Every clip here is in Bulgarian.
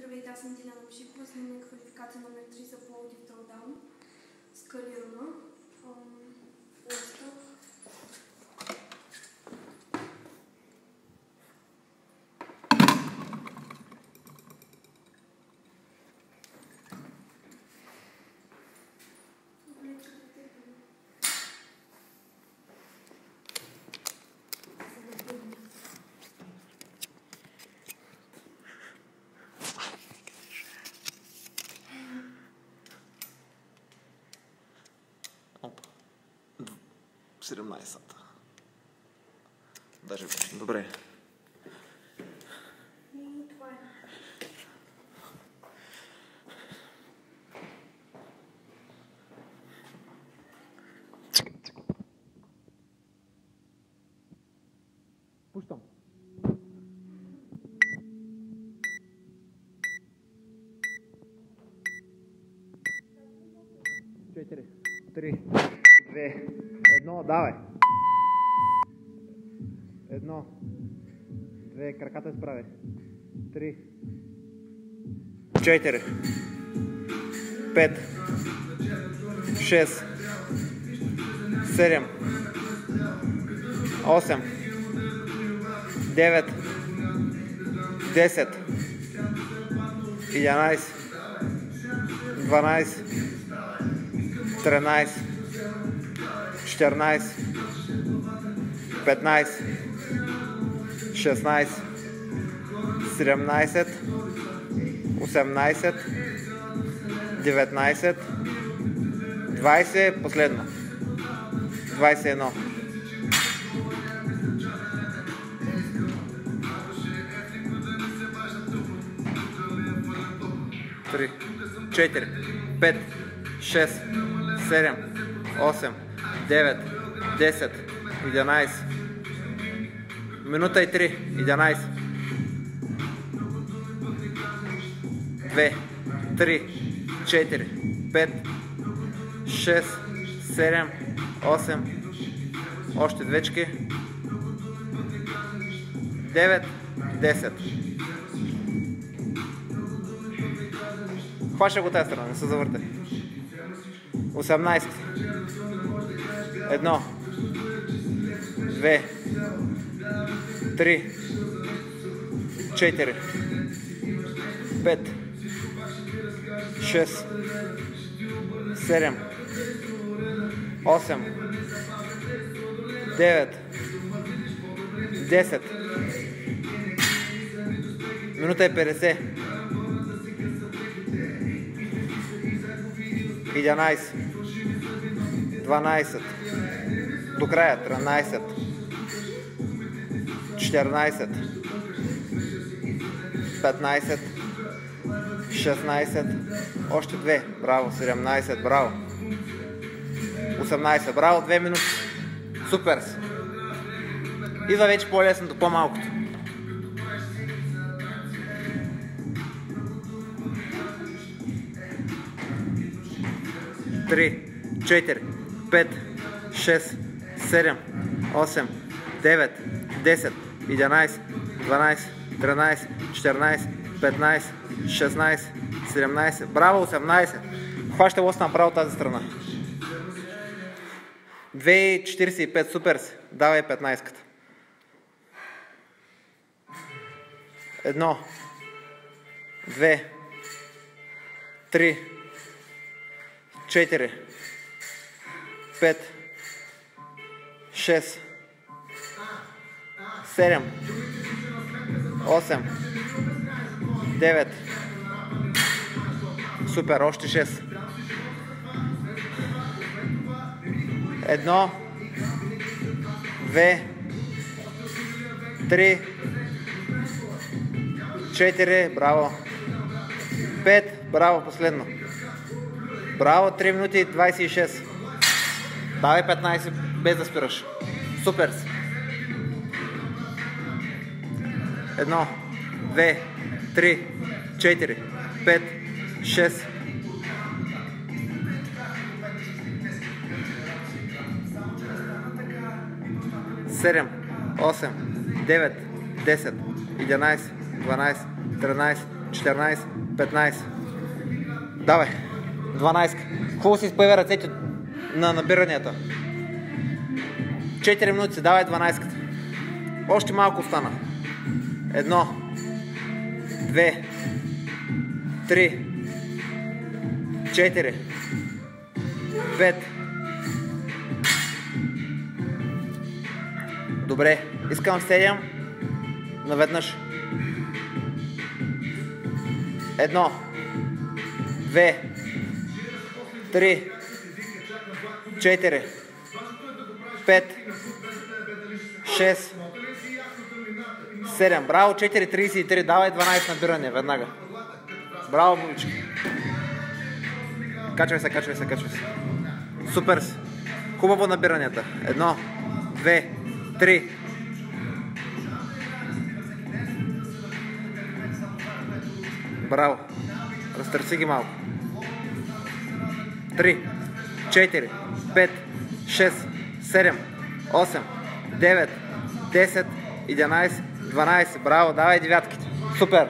Здравейте, аз съм Диляна Мшикова, сме квалификация номер 3 за Пловдив Тролдаун. Скалирана. Ам, Остър. Опа. 17. Даже добре. И това е. Пущам. Четири, три, две, едно, давай. Едно, две, краката справи. Три, четири, пет, шест, седем, осем, 9, 10, 11, 12, 13, 14, 15, 16, 17, 18, 19, 20, последно. 21. три, четири, пет, шест, седем, осем, девет, десет, единайсет. Минута и три, единайсет. Две, три, четири, пет, шест, седем, осем, още двечки. Девет, десет. Хваща го тази страна, не се завърте. 18. Едно. Две. Три. Четири. Пет. Шест. Седем. Осем. Девет. Десет. Минута и 50. 11, 12, до края 13, 14, 15, 16, още две, браво, 17, браво, 18, браво, две минути, супер си. Идва вече по-лесното, по-малкото. три, четири, пет, шест, седем, осем, девет, десет, единайсет, дванайсет, тринайсет, четирнайсет, петнайсет, шестнайсет, седемнайсет, браво, 18. Хваща лост направо тази страна. 2,45, супер си. Давай 15-ката. Едно, две, три, 4, 5, 6, 7, 8, 9, супер, още 6. Едно, две, три, четири, браво. Пет, браво, последно. Браво, 3 минути и 26. Давай 15 без да спираш. Супер си. Едно, две, три, четири, пет, шест. Седем, осем, девет, десет, единайсет, дванайсет, тринайсет, 14, 15. Давай. 12. Хубаво си изпъви ръцете на набиранията. 4 минути, давай 12. Още малко остана. Едно. Две. Три. Четири. Пет. Добре. Искам 7. Наведнъж. Едно. Две. Три. Четири. Пет. Шест. 7. Браво, 4.33. Давай 12 набиране веднага. Браво, момички. Качвай се, качвай се, качвай се. Супер си. Хубаво набиранията. Едно, две, три. Браво. Разтърси ги малко. Три, четири, пет, шест, седем, осем, девет, десет, 11, 12. Браво, давай девятките. Супер.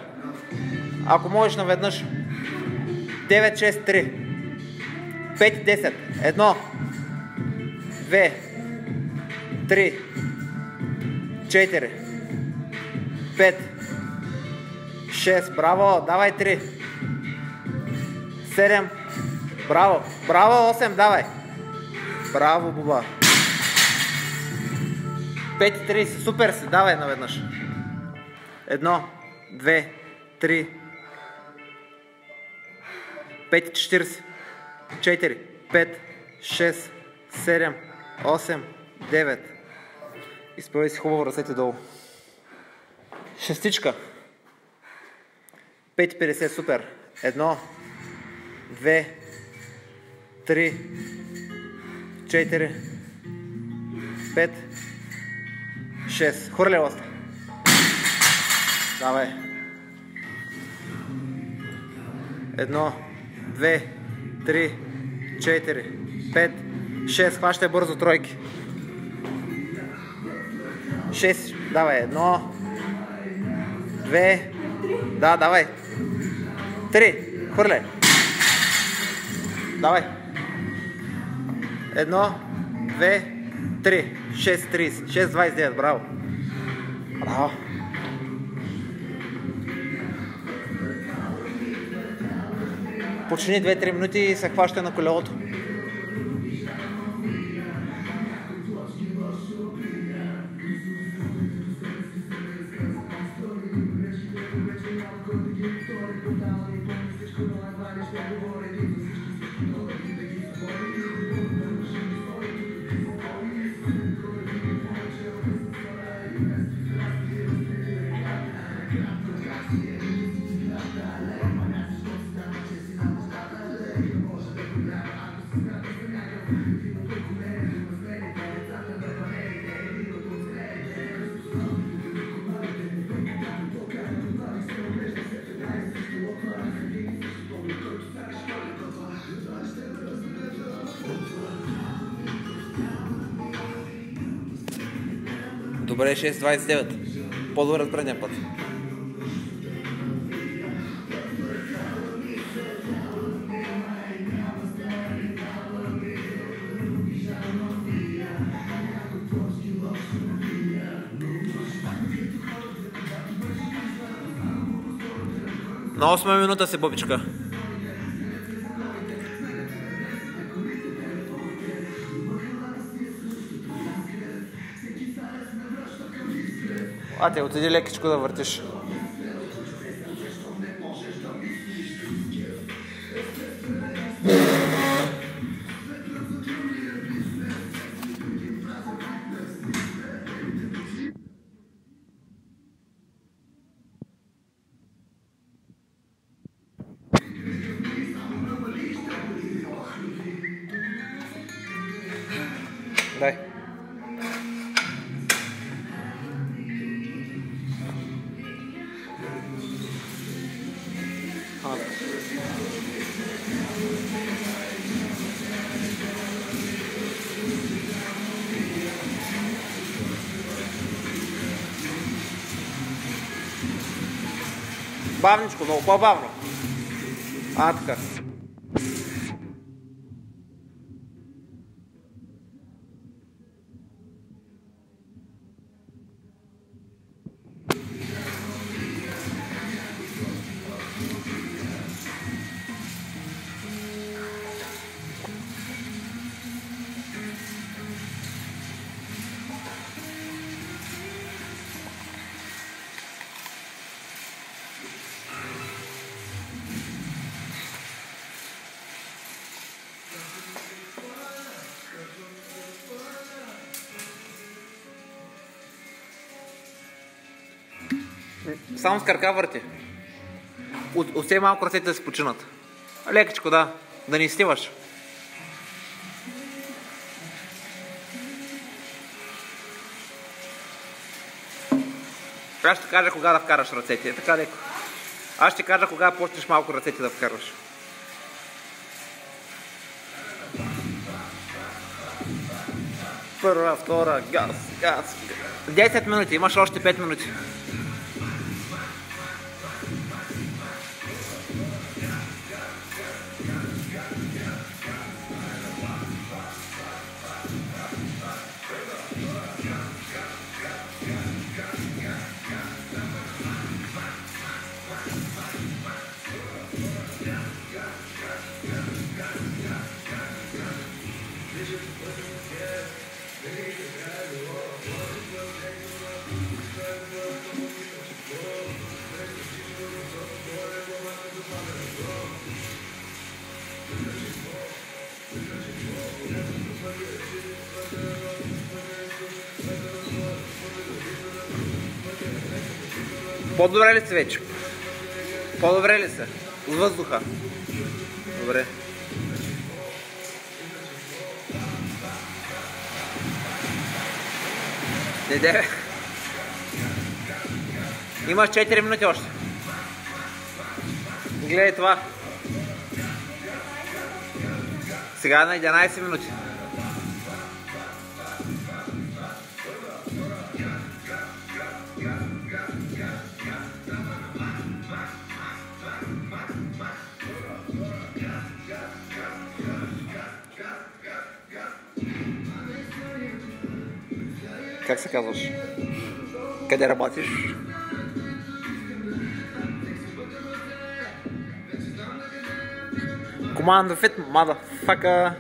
Ако можеш наведнъж. 9, 6, 3. 5, 10. 1, 2, 3, 4, 5, 6. Браво, давай 3. 7. Браво. Браво, 8, давай. Браво, Буба. 5.30. Супер си, давай наведнъж. Едно, две, три, 5.40, 4, 5, 6, 7, 8, 9. Изпълни си хубаво ръцете долу. Шестичка. 5.50, супер. Едно, две, три, 4, 5, 6. Хвърля лоста. Давай. Едно, две, три, четири, пет, шест. Хващай бързо тройки. Шест. Давай. Едно, две, да, давай. Три. Хвърляй. Давай. Едно, две, три. 6.30. 6.29. Браво. Браво. Почини 2-3 минути и се хваща на колелото. Добре, 6.29. По-добре от предния път. На 8 минута се бобичка. Ате, отиди лекичко да въртиш. Дай. Бавничко, много по-бавно. А, така. Само с крака върти. От, от малко ръцете да се починат. Лекичко, да. Да не изтиваш. Аз ще кажа кога да вкараш ръцете. Е така леко. Аз ще кажа кога почнеш малко ръцете да вкарваш. Първа, втора, газ, газ. 10 минути, имаш още 5 минути. По-добре ли си вече? По-добре ли се? С въздуха. Добре. Не де. Имаш 4 минути още. Гледай това. Сега на 11 минути. carregue-se aquelas cadeira-motas comando fit motherfucker.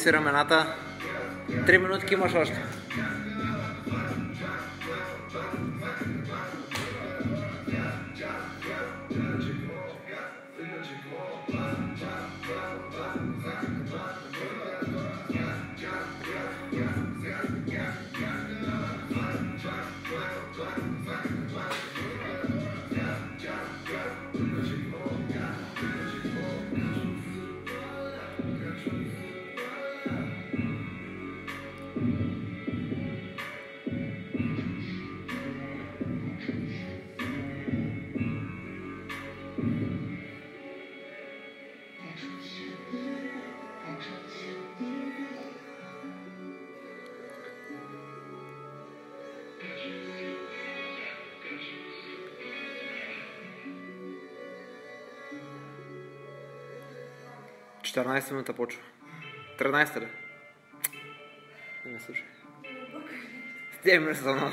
Загрей си рамената. Три минутки имаш още. Четирнайсет минута почва. 13 ли? Не ме слушай. С тези ми са много.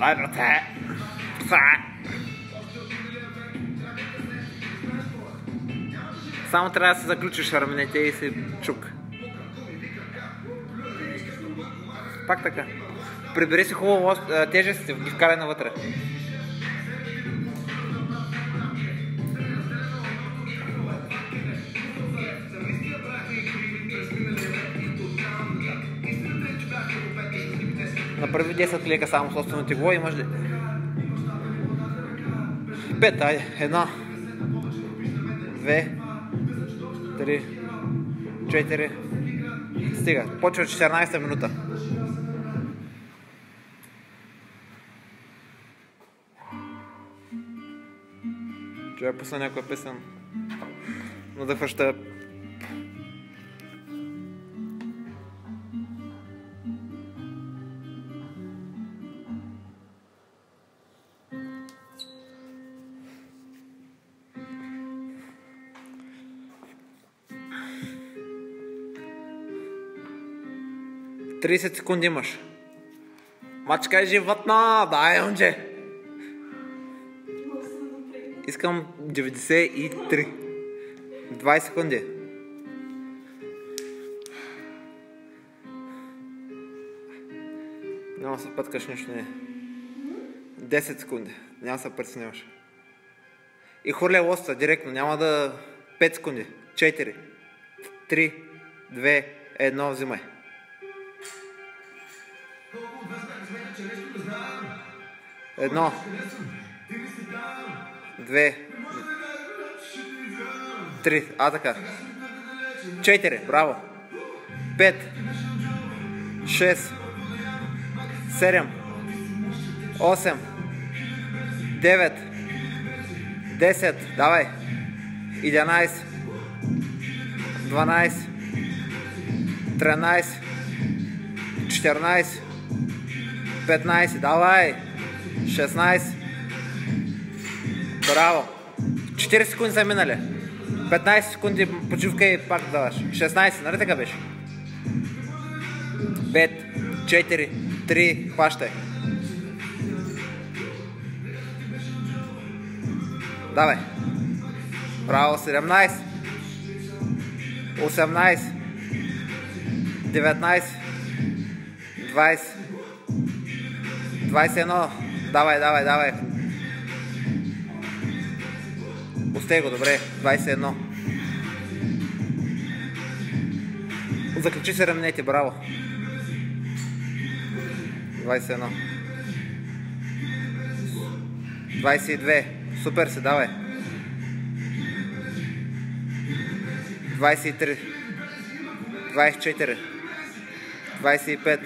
Ай, брате! Са! Само трябва да се заключиш раменете и си чук. Пак така. Прибери си хубаво а, тежестите, ги вкарай навътре. Направи 10 лека само собствено тегло, имаш ли? 25, айде. Една. Две. Три. Четири. Стига. Почва 14 минута. Че я пусна някоя песен. Но да хваща Тридесет секунди имаш. Мачка е животна! Дай, момче! Искам 93. 20 секунди. Няма се пъткаш нищо, не. 10 секунди. Няма се притесняваш. И хвърля лоста директно. Няма да... 5 секунди. 4. 3. 2. 1. Взимай. Едно. Две. Три. А, така. Четири. Браво. Пет. Шест. Седем. Осем. Девет. Десет. Давай. Единайсет. Дванайсет. Тринайсет. Четирнайсет. Петнайсет. Давай. 16. Браво. 4 секунди са минали. 15 секунди почивка и пак даваш. 16, нали така беше? 5, 4, 3, хващай. Давай. Браво, 17. 18. 19. 20. 21. Давай, давай, давай. Пустай го, добре. 21. Заключи се раменете, браво. 21. 22. Супер се, давай. 23. 24. 25.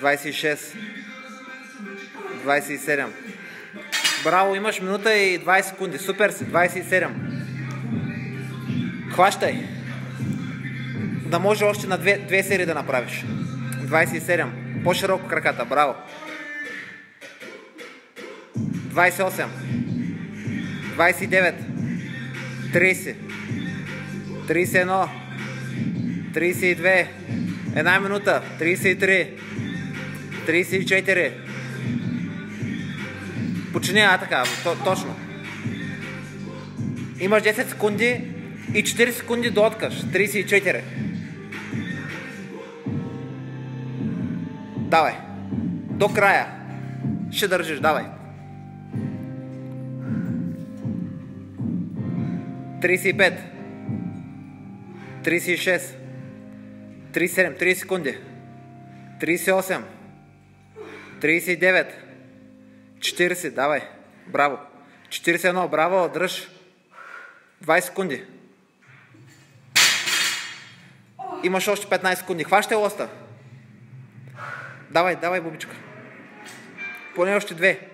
26. 27. Браво, имаш минута и 20 секунди. Супер си, 27. Хващай. Да може още на две, две серии да направиш. 27. По-широко краката. Браво. 28. 29. 30. 31. 32. Една минута. 33. 34. Почини, а така, то, точно. Имаш 10 секунди и 40 секунди до отказ. 34. Давай. До края. Ще държиш, давай. 35. 36. 37. 30 секунди. 38. 39. 40, давай. Браво. 41, браво, дръж. 20 секунди. Имаш още 15 секунди. Хващай лоста. Давай, давай, бубичка. Поне още две.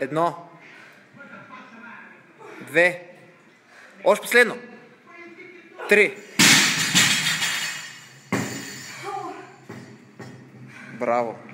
Едно. Две. Още последно. Три. Браво.